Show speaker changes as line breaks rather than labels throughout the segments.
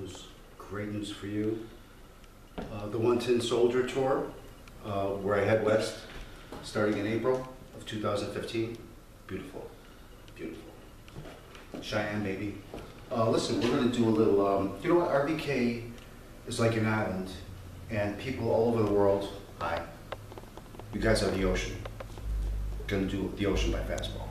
news, great news for you. Uh, The One Tin Soldier Tour, uh, where I head west, starting in April of 2015. Beautiful, beautiful. Cheyenne, baby. Uh, listen, we're gonna do a little, um, you know what, RBK is like an island, and people all over the world, hi, you guys are the ocean. Gonna do the ocean by fastball.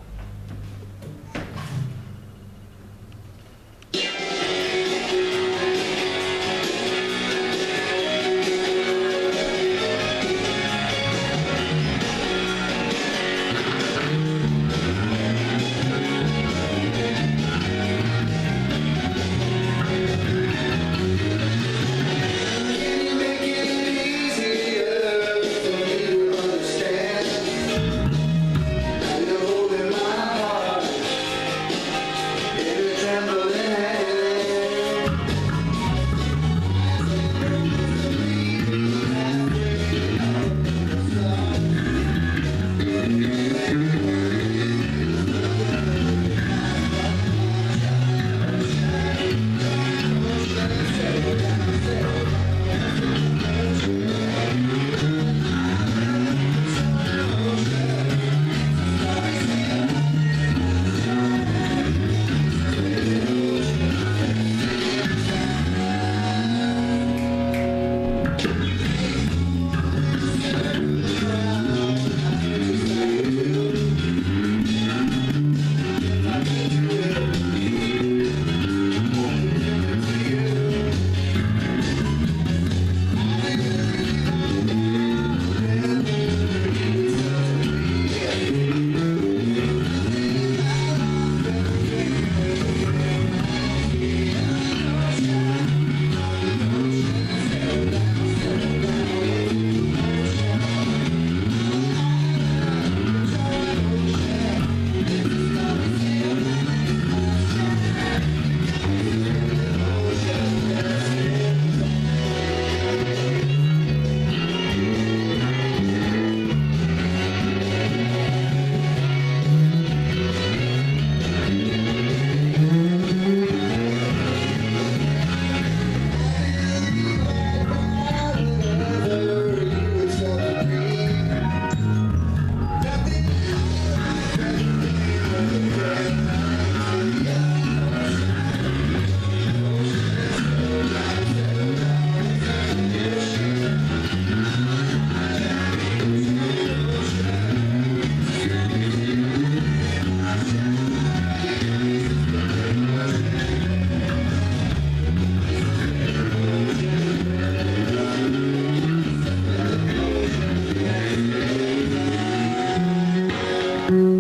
Bye.